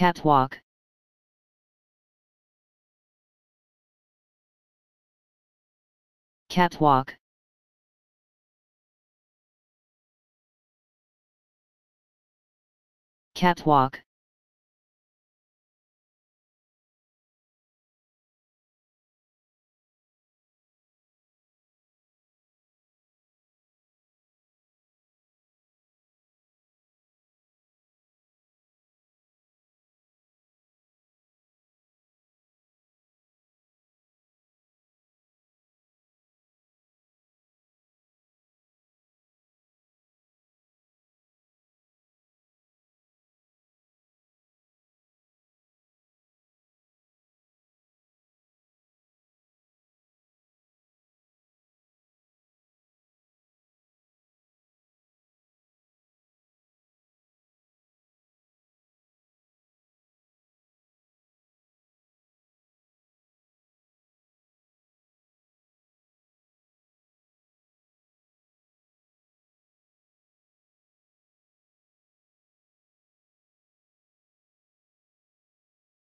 catwalk. Catwalk. Catwalk.